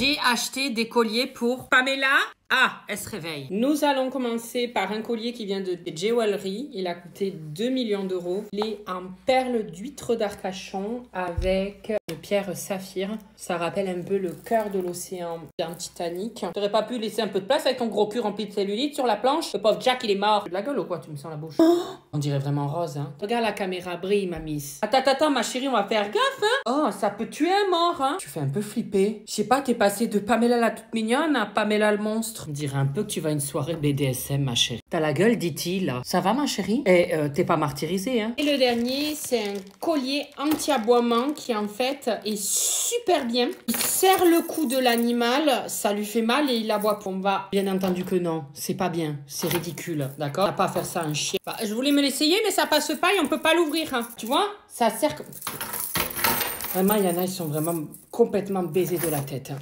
J'ai acheté des colliers pour Pamela. Ah, elle se réveille. Nous allons commencer par un collier qui vient de Jewelry. Il a coûté 2 millions d'euros. Il est en perles d'huître d'Arcachon avec de pierre saphir. Ça rappelle un peu le cœur de l'océan d'un Titanic. T'aurais pas pu laisser un peu de place avec ton gros cul rempli de cellulite sur la planche Le pauvre Jack, il est mort. De la gueule ou quoi Tu me sens la bouche? On dirait vraiment rose, hein. Regarde la caméra brille, ma miss. Attends, attends, ma chérie, on va faire gaffe, hein. Oh, ça peut tuer un mort, hein. Tu fais un peu flipper. Je sais pas, t'es passé de Pamela la toute mignonne à Pamela le monstre. On dirait un peu que tu vas à une soirée BDSM, ma chérie. T'as la gueule, dit-il. Ça va, ma chérie? Et euh, t'es pas martyrisée, hein? Et le dernier, c'est un collier anti-aboiement qui, en fait, est super bien. Il serre le cou de l'animal, ça lui fait mal et il aboie pour va. Bien entendu que non, c'est pas bien, c'est ridicule, d'accord? On va pas faire ça à un chien. Bah, je voulais me l'essayer, mais ça passe pas et on peut pas l'ouvrir, hein. Tu vois? Ça sert... Vraiment, il y en a, ils sont vraiment complètement baisés de la tête. hein.